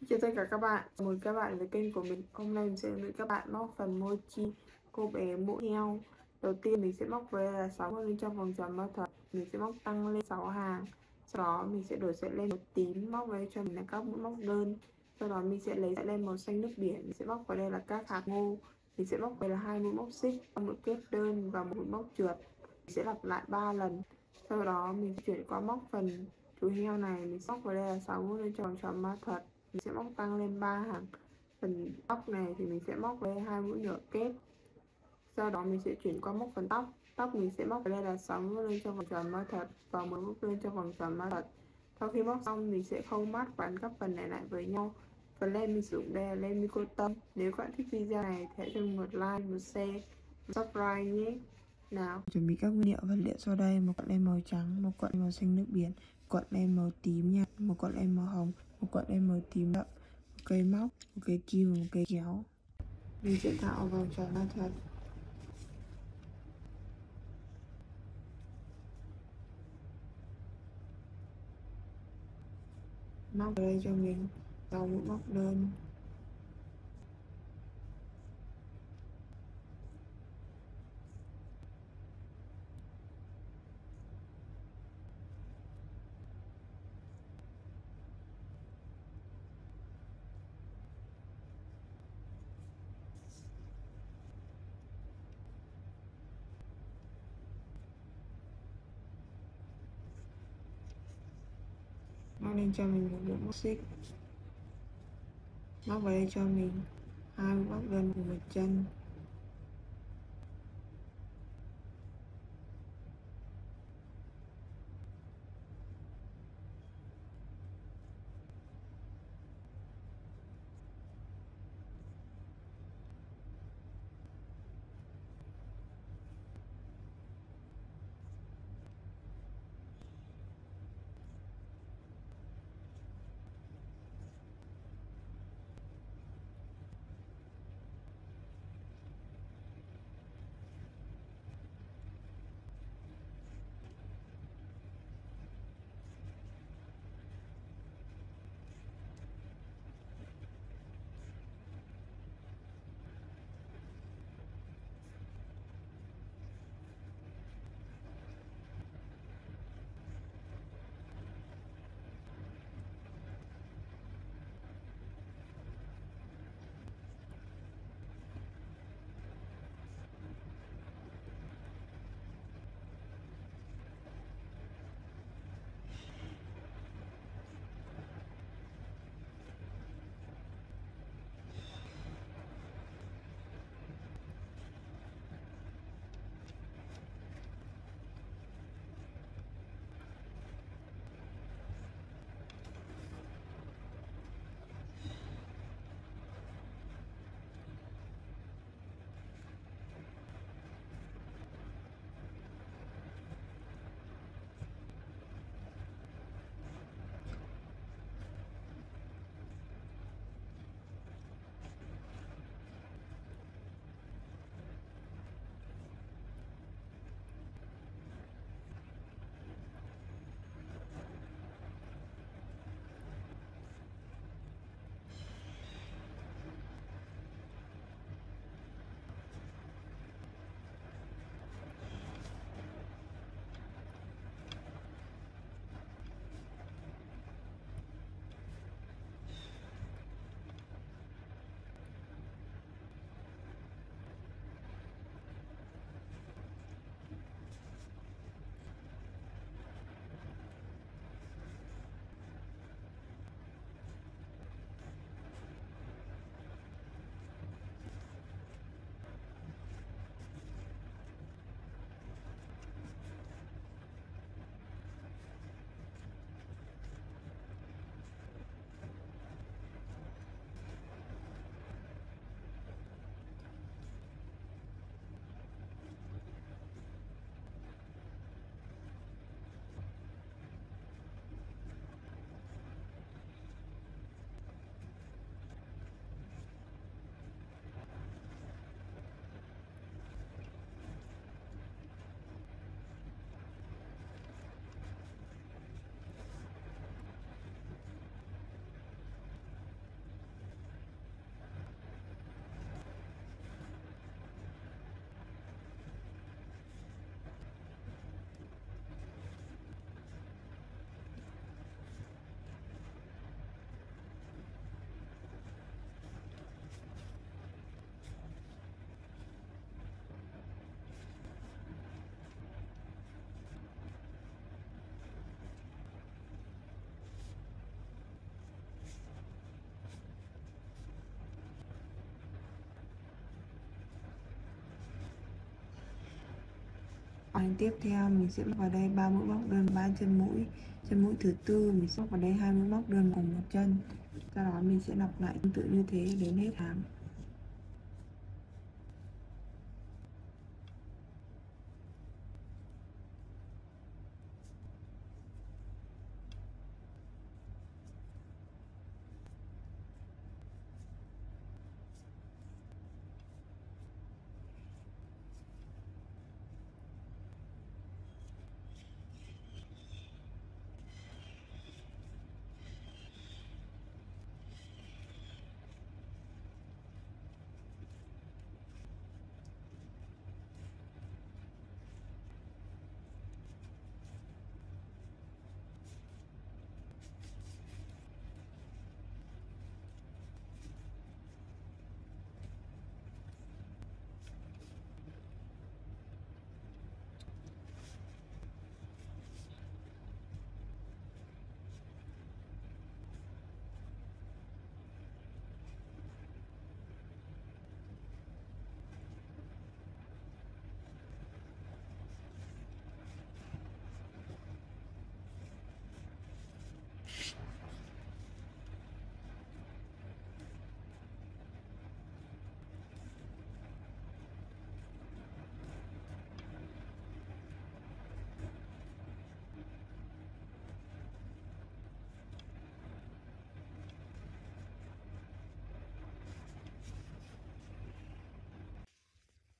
Xin chào tất cả các bạn, chào mừng các bạn với kênh của mình. Hôm nay mình sẽ hướng dẫn các bạn móc phần mochi cô bé mũi heo. Đầu tiên mình sẽ móc với là 60 bên trong vòng tròn bao thuật. Mình sẽ móc tăng lên 6 hàng. Sau đó mình sẽ đổi sợi lên màu tím móc với cho mình là các mũi móc đơn. Sau đó mình sẽ lấy sợi lên màu xanh nước biển. Mình sẽ móc vào đây là các hạt ngô. Mình sẽ móc về là hai mũi móc xích, một mũi kép đơn và một mũi móc trượt Mình sẽ lặp lại 3 lần. Sau đó mình chuyển qua móc phần chú heo này. Mình sẽ móc vào đây là 6 mũi lên trong vòng tròn ma thuật mình sẽ móc tăng lên 3 hàng. Phần tóc này thì mình sẽ móc lên hai mũi nhựa kép. Sau đó mình sẽ chuyển qua móc phần tóc. Tóc mình sẽ móc ở đây là 6 mũi lên cho vòng tròn bao thật và 10 mũi lên cho vòng tròn bao thật. Sau khi móc xong, mình sẽ không mát bắn các phần này lại với nhau. Phần len mình sử dụng đây là len micro tâm nếu các bạn thích video này, thì hãy cho mình một like, một share, một subscribe nhé. Nào. Chuẩn bị các nguyên liệu vật liệu sau đây. Một cuộn len màu trắng, một cuộn màu xanh nước biển, cuộn len màu tím nhạt một cuộn len màu hồng một cuộn em màu tím đậm một cây móc, một cây kim và một cây kéo. Mình sẽ tạo vòng tròn ba thật. Móc vào đây cho mình vào mũi móc đơn móc lên cho mình một bộ móc xích móc vào đây cho mình. Hai mũi móc của một chân. Hàng tiếp theo, mình sẽ móc vào đây 3 mũi móc đơn 3 chân mũi. Chân mũi thứ tư, mình sẽ móc vào đây, hai mũi móc đơn cùng một chân. Sau đó mình sẽ lặp lại tương tự như thế đến hết hàng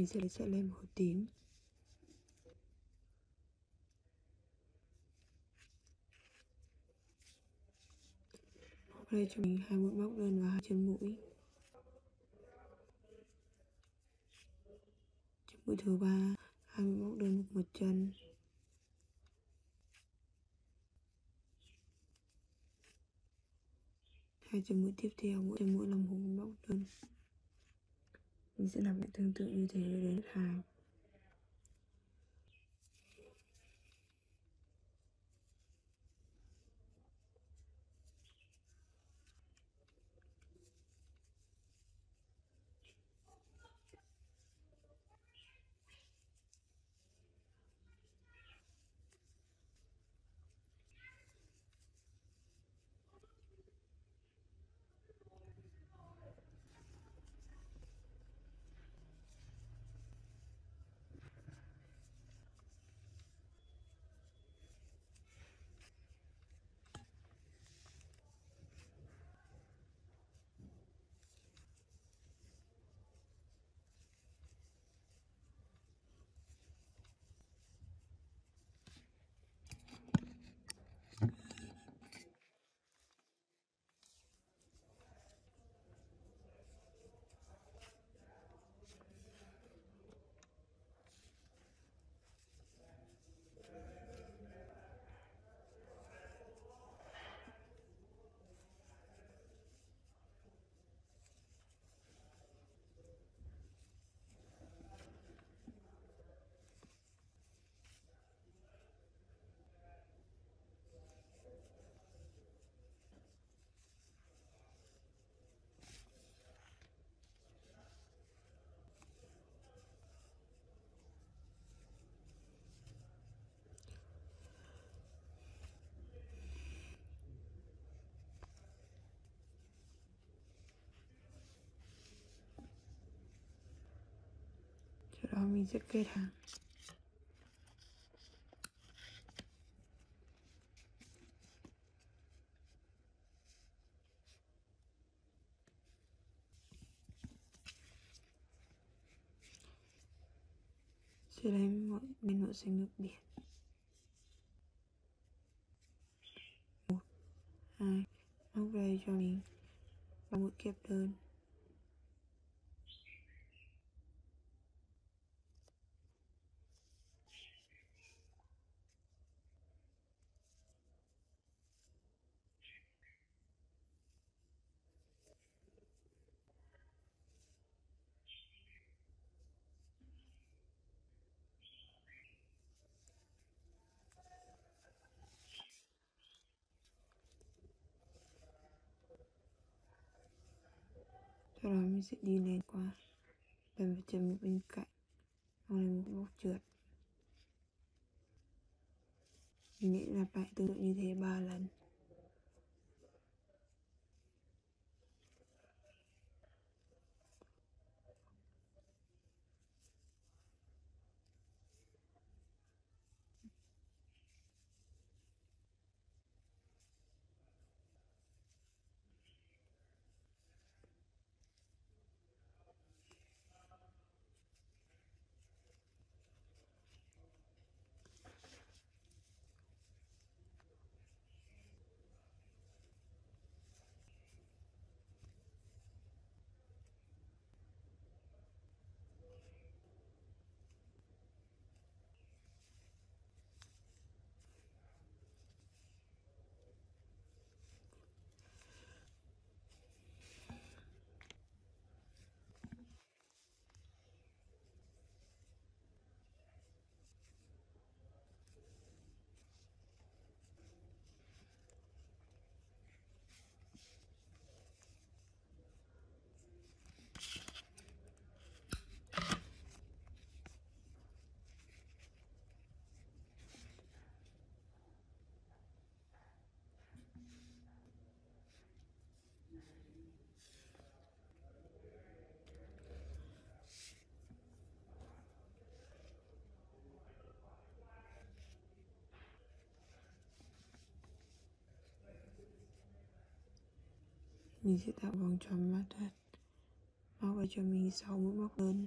mình sẽ sẽ lên màu tím đây cho mình hai mũi móc đơn và hai chân mũi. Chân mũi thứ ba, hai mũi móc đơn, một chân. Hai chân mũi tiếp theo, mỗi chân mũi là một mũi móc đơn mình sẽ làm lại tương tự như thế đến hết hàng sau đó mình sẽ kết hàng. Sẽ lấy mọi bên màu xanh nước biển. Một, hai, móc về cho mình. Và một kẹp đơn. sau đó mình sẽ đi lên qua cần phải chấm bên cạnh. Hoặc là một góc trượt. Mình nghĩ lặp lại tương tự như thế ba lần. Mình sẽ tạo vòng tròn mắt thật Móc vào cho mình 6 mũi móc đơn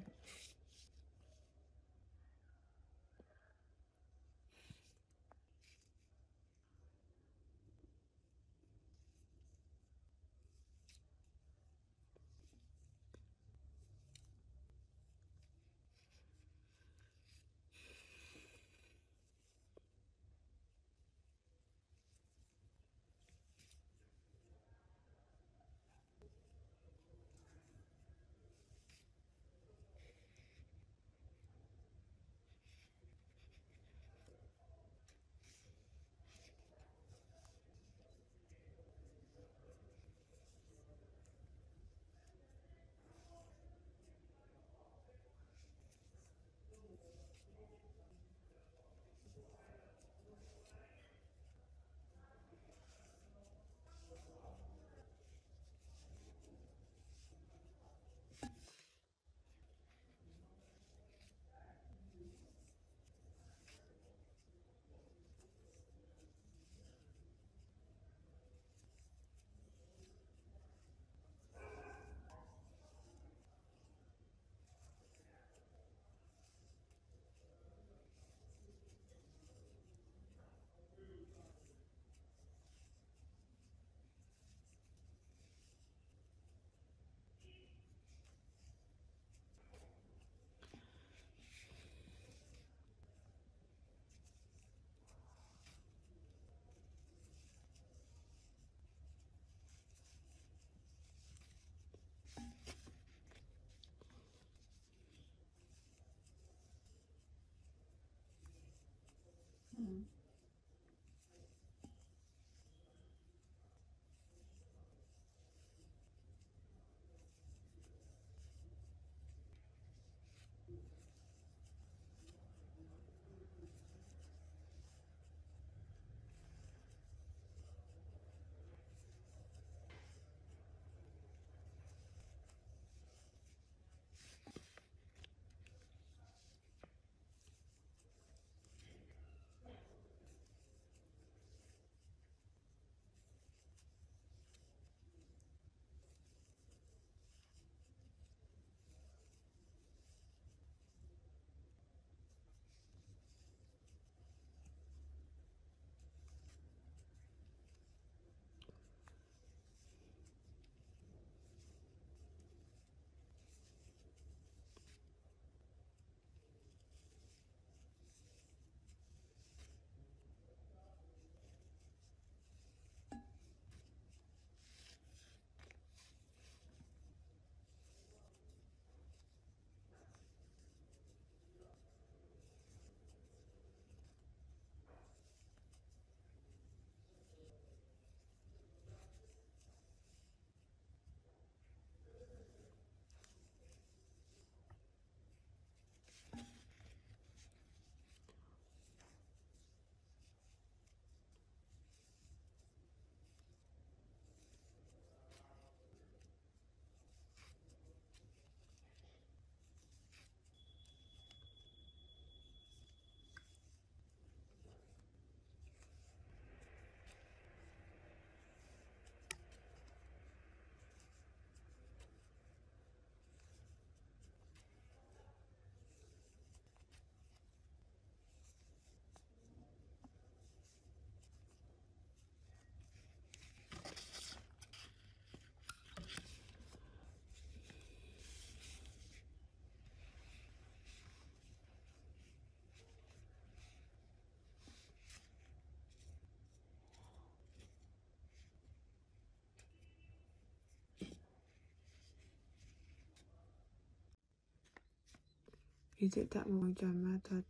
Mình sẽ tạo một vòng tròn ma thuật.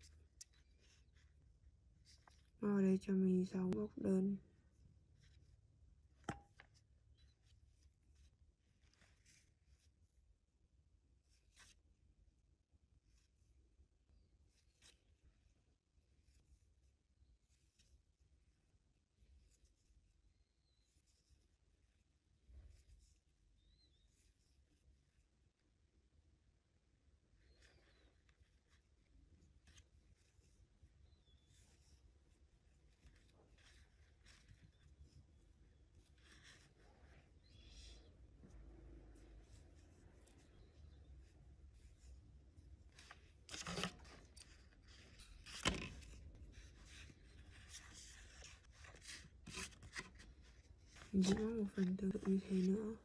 Vào đây cho mình 6 góc đơn. Móc một phần tương tự như thế nữa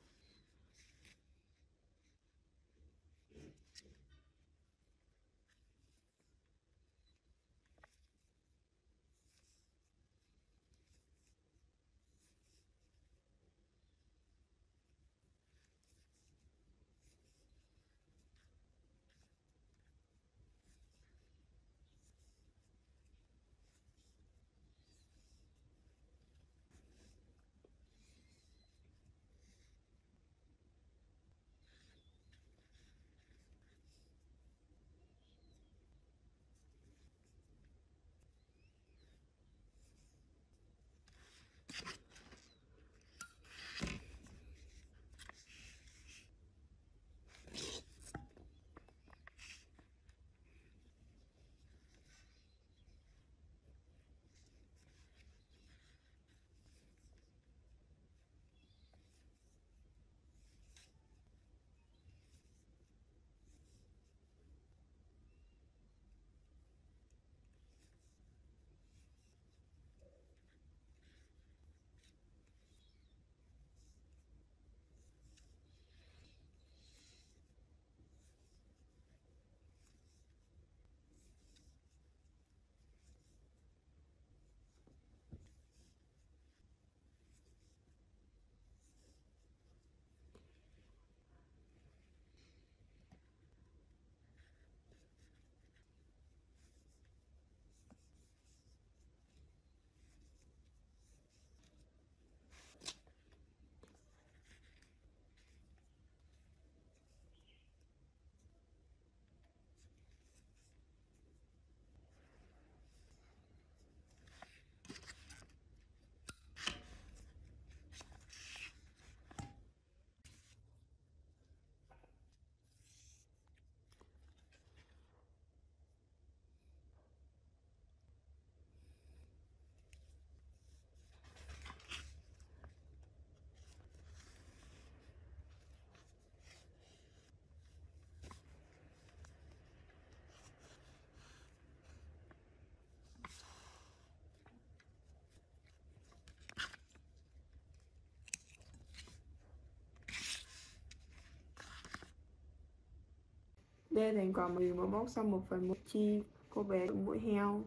Đây thành quả mình vừa bóc xong một phần một chi cô bé mũi heo.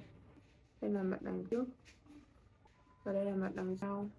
Đây là mặt đằng trước Và đây là mặt đằng sau.